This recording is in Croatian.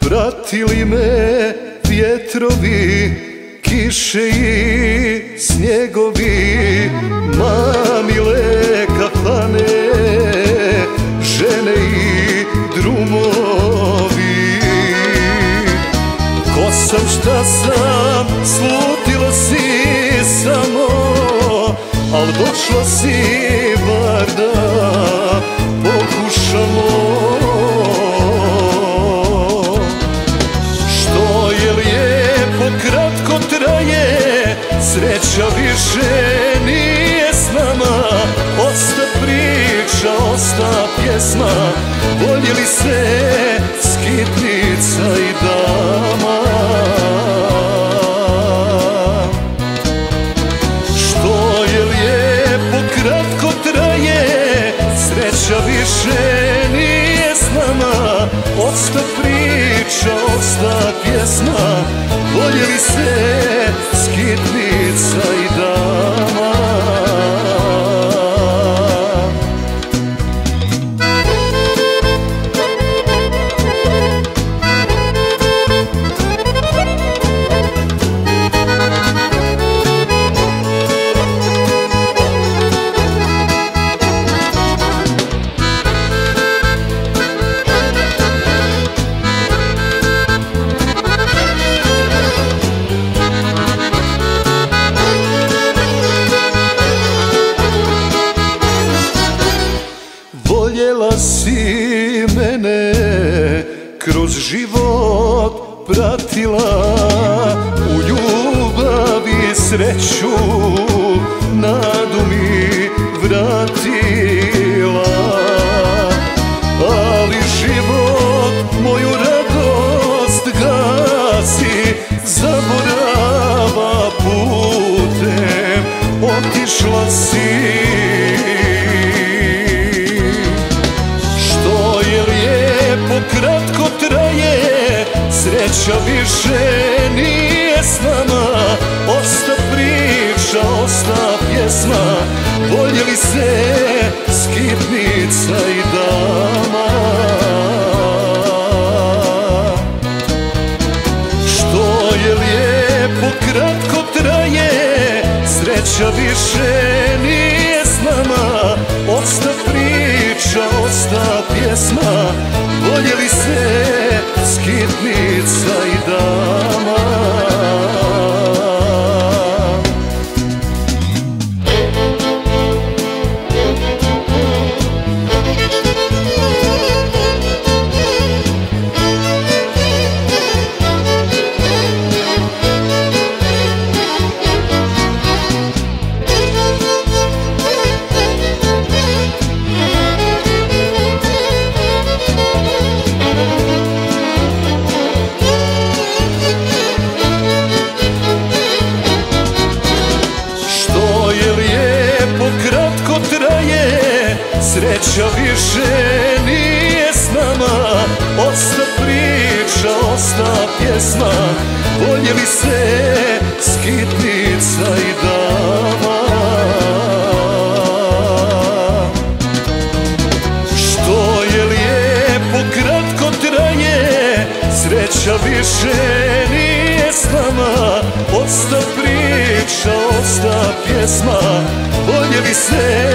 Pratili me vjetrovi, kiše i snjegovi, mali šta sam, slutilo si samo Al došla si bar da pokušamo. Što je lijepo kratko traje Sreća više nije s nama. Osta priča, osta pjesma Voljeli se skitnica i Voljela si mene kroz život pratila U ljubavi sreću nadu mi vratila. Ali život moju radost gasi Zaborava putem. Otišla si Sreća više nije s nama Osta priča, osta pjesma. Voljeli se skitnica i dama? Što je lijepo kratko traje Sreća više nije s nama. Osta priča, osta pjesma. Voljeli se skitnica više nije s nama. Osta priča, osta pjesma. Voljeli se skitnica i dama? Što je lijepo kratko traje Sreća više nije s nama. Osta priča, osta pjesma. Voljeli se